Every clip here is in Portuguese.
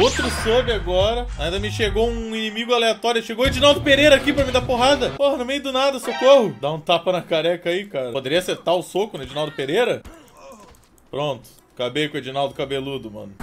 Outro sub agora. Ainda me chegou um inimigo aleatório. Chegou o Edinaldo Pereira aqui pra me dar porrada. Porra, no meio do nada, socorro. Dá um tapa na careca aí, cara. Poderia acertar o soco no Edinaldo Pereira? Pronto. Acabei com o Edinaldo cabeludo, mano.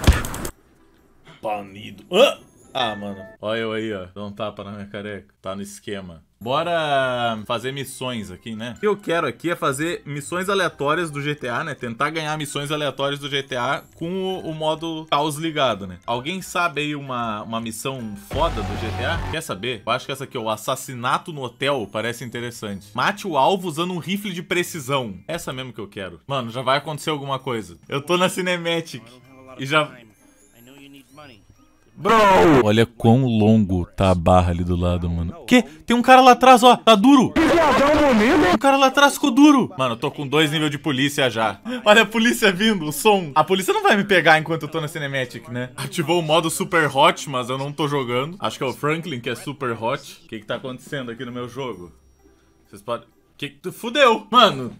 Banido. Ah! Ah, mano. Olha eu aí, ó. Dá um tapa na minha careca. Tá no esquema. Bora fazer missões aqui, né? O que eu quero aqui é fazer missões aleatórias do GTA, né? Tentar ganhar missões aleatórias do GTA com o, o modo caos ligado, né? Alguém sabe aí uma, uma missão foda do GTA? Quer saber? Eu acho que essa aqui, ó, o assassinato no hotel, parece interessante. Mate o alvo usando um rifle de precisão. Essa mesmo que eu quero. Mano, já vai acontecer alguma coisa. Eu tô na Cinematic e já... Bro! Olha quão longo tá a barra ali do lado, mano. Que? Tem um cara lá atrás, ó. Tá duro. Um cara lá atrás ficou duro. Mano, eu tô com dois níveis de polícia já. Olha a polícia vindo, o som. A polícia não vai me pegar enquanto eu tô na Cinematic, né? Ativou o modo Super Hot, mas eu não tô jogando. Acho que é o Franklin que é Super Hot. O que que tá acontecendo aqui no meu jogo? Vocês podem... Que que... Fudeu. Mano...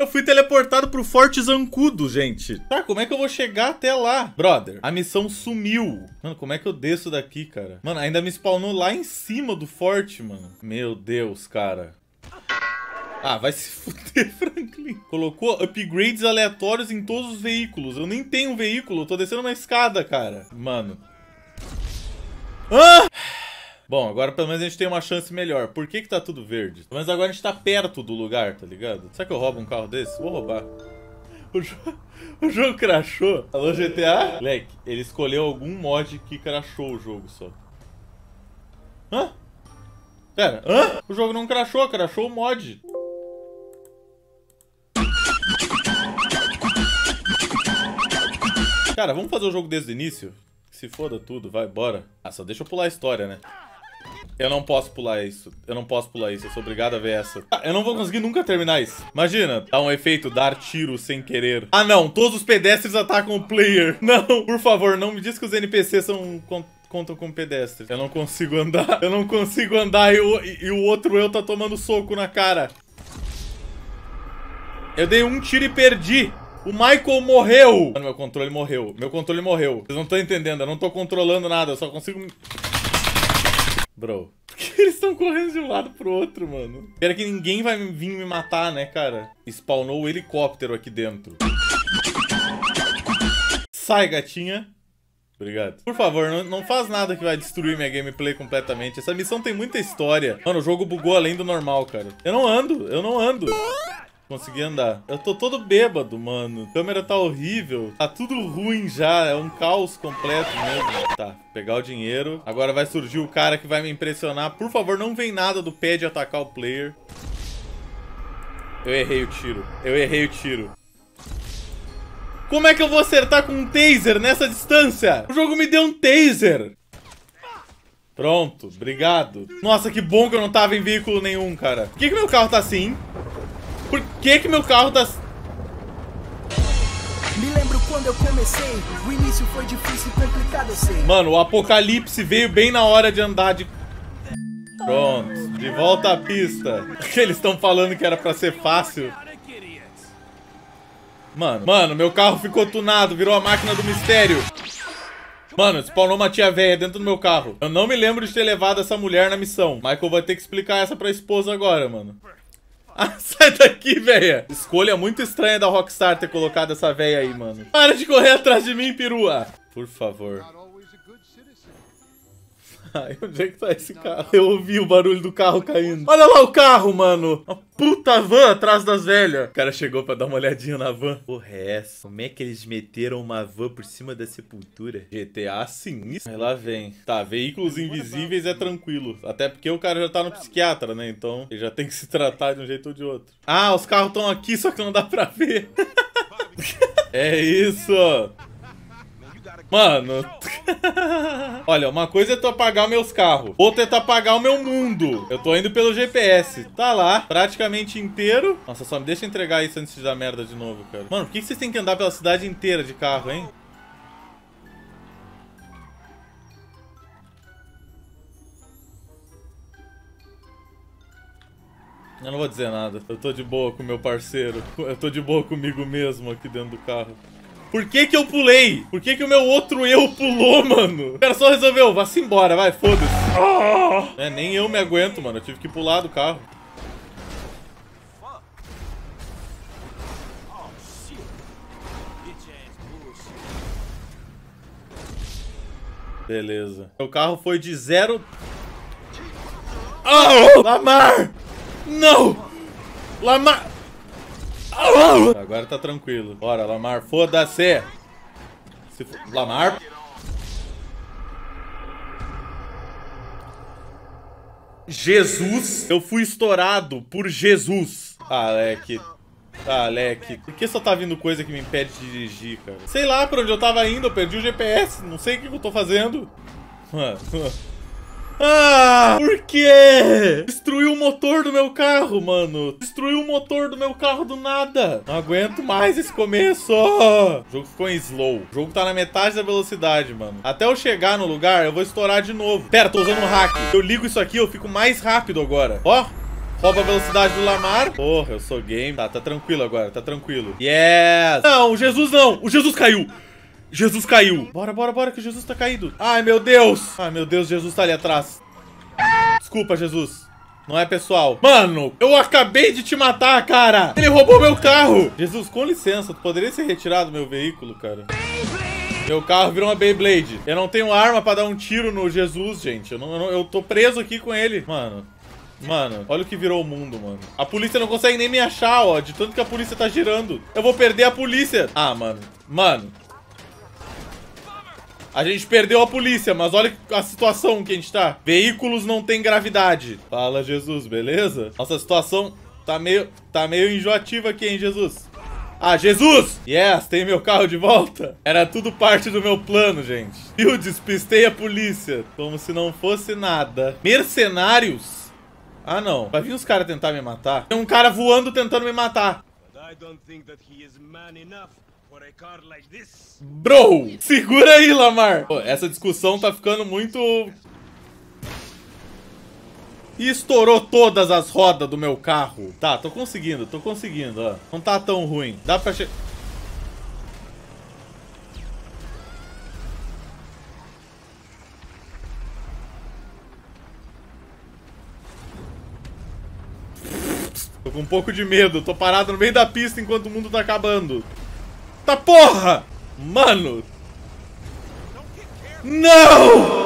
Eu fui teleportado pro Forte Zancudo, gente. Tá, como é que eu vou chegar até lá? Brother, a missão sumiu. Mano, como é que eu desço daqui, cara? Mano, ainda me spawnou lá em cima do forte, mano. Meu Deus, cara. Ah, vai se fuder, Franklin. Colocou upgrades aleatórios em todos os veículos. Eu nem tenho um veículo, eu tô descendo uma escada, cara. Mano. Ah! Bom, agora pelo menos a gente tem uma chance melhor. Por que que tá tudo verde? Menos agora a gente tá perto do lugar, tá ligado? Será que eu roubo um carro desse? Vou roubar. O, jo o jogo crashou. Alô, GTA? Leque, ele escolheu algum mod que crashou o jogo só. Hã? Pera, hã? O jogo não crashou, crashou o mod. Cara, vamos fazer o jogo desde o início? Se foda tudo, vai, bora. Ah, só deixa eu pular a história, né? Eu não posso pular isso. Eu não posso pular isso. Eu sou obrigado a ver essa. Ah, eu não vou conseguir nunca terminar isso. Imagina, dar um efeito, dar tiro sem querer. Ah, não. Todos os pedestres atacam o player. Não, por favor, não me diz que os NPCs são contam como pedestres. Eu não consigo andar. Eu não consigo andar e o, e o outro eu tá tomando soco na cara. Eu dei um tiro e perdi. O Michael morreu. Meu controle morreu. Meu controle morreu. Vocês não estão entendendo. Eu não tô controlando nada. Eu só consigo... Bro, por que eles estão correndo de um lado pro outro, mano? Espera que ninguém vai vir me matar, né, cara? Spawnou o helicóptero aqui dentro. Sai, gatinha. Obrigado. Por favor, não, não, faz nada que vai destruir minha gameplay completamente. Essa missão tem muita história. Mano, o jogo bugou além do normal, cara. Eu não ando, eu não ando. Consegui andar. Eu tô todo bêbado, mano. A câmera tá horrível. Tá tudo ruim já. É um caos completo mesmo. Tá, pegar o dinheiro. Agora vai surgir o cara que vai me impressionar. Por favor, não vem nada do pé de atacar o player. Eu errei o tiro. Eu errei o tiro. Como é que eu vou acertar com um taser nessa distância? O jogo me deu um taser. Pronto, obrigado. Nossa, que bom que eu não tava em veículo nenhum, cara. Por que, que meu carro tá assim? Por que que meu carro tá... Me lembro quando eu comecei, o início foi difícil e complicado, eu sei. Mano, o apocalipse veio bem na hora de andar de... Pronto, de volta à pista. Eles estão falando que era pra ser fácil. Mano, mano, meu carro ficou tunado, virou a máquina do mistério. Mano, spawnou uma tia velha dentro do meu carro. Eu não me lembro de ter levado essa mulher na missão. Michael vai ter que explicar essa pra esposa agora, mano. Ah, sai daqui, velha. Escolha muito estranha da Rockstar ter colocado essa velha aí, mano. Para de correr atrás de mim, perua. Por favor. Ai, onde é que tá esse carro? Eu ouvi o barulho do carro caindo. Olha lá o carro, mano. Uma puta van atrás das velhas. O cara chegou pra dar uma olhadinha na van. Porra, é essa? Como é que eles meteram uma van por cima da sepultura? GTA sinistro. Aí lá vem. Tá, veículos invisíveis é tranquilo. Até porque o cara já tá no psiquiatra, né? Então ele já tem que se tratar de um jeito ou de outro. Ah, os carros estão aqui, só que não dá pra ver. é isso. Mano. Olha, uma coisa é tu apagar meus carros. Outra é tu apagar o meu mundo. Eu tô indo pelo GPS. Tá lá, praticamente inteiro. Nossa, só me deixa entregar isso antes de dar merda de novo, cara. Mano, por que vocês têm que andar pela cidade inteira de carro, hein? Eu não vou dizer nada. Eu tô de boa com meu parceiro. Eu tô de boa comigo mesmo aqui dentro do carro. Por que que eu pulei? Por que que o meu outro eu pulou, mano? O cara só resolveu, vá-se embora, vai, foda-se. Ah! É, nem eu me aguento, mano. Eu tive que pular do carro. Beleza. O carro foi de zero... Oh! Lamar! Não! Lamar! Agora tá tranquilo. Bora, Lamar. Foda-se! Se... Lamar? Jesus? Eu fui estourado por Jesus. Alec. Alec. Por que só tá vindo coisa que me impede de dirigir, cara? Sei lá pra onde eu tava indo, eu perdi o GPS. Não sei o que eu tô fazendo. Ah, por quê? Destruiu o motor do meu carro, mano. Destruiu o motor do meu carro do nada. Não aguento mais esse começo. O jogo ficou em slow. O jogo tá na metade da velocidade, mano. Até eu chegar no lugar, eu vou estourar de novo. Pera, tô usando um hack. Eu ligo isso aqui, eu fico mais rápido agora. Ó, Rouba a velocidade do Lamar. Porra, eu sou game. Tá, tá tranquilo agora, tá tranquilo. Yes! Não, o Jesus não. O Jesus caiu. Jesus caiu. Bora, bora, bora, que Jesus tá caído. Ai, meu Deus. Ai, meu Deus, Jesus tá ali atrás. Desculpa, Jesus. Não é pessoal. Mano, eu acabei de te matar, cara. Ele roubou meu carro. Jesus, com licença, tu poderia ser retirado do meu veículo, cara? Meu carro virou uma Beyblade. Eu não tenho arma pra dar um tiro no Jesus, gente. Eu, não, eu, tô preso aqui com ele. Mano, Mano, olha o que virou o mundo, mano. A polícia não consegue nem me achar, ó. De tanto que a polícia tá girando. Eu vou perder a polícia. Ah, mano. Mano. A gente perdeu a polícia, mas olha a situação que a gente tá. Veículos não tem gravidade. Fala, Jesus, beleza? Nossa situação tá meio, tá meio enjoativa aqui, hein, Jesus? Ah, Jesus! Yes, tem meu carro de volta. Era tudo parte do meu plano, gente. Eu despistei a polícia, como se não fosse nada. Mercenários? Ah, não. Vai vir os caras tentar me matar. Tem um cara voando tentando me matar. Bro, segura aí, Lamar. Pô, essa discussão tá ficando muito... E estourou todas as rodas do meu carro. Tá, tô conseguindo, tô conseguindo, ó. Não tá tão ruim. Dá pra... chegar. Tô com um pouco de medo. Tô parado no meio da pista enquanto o mundo tá acabando. Tá porra! Mano! Não!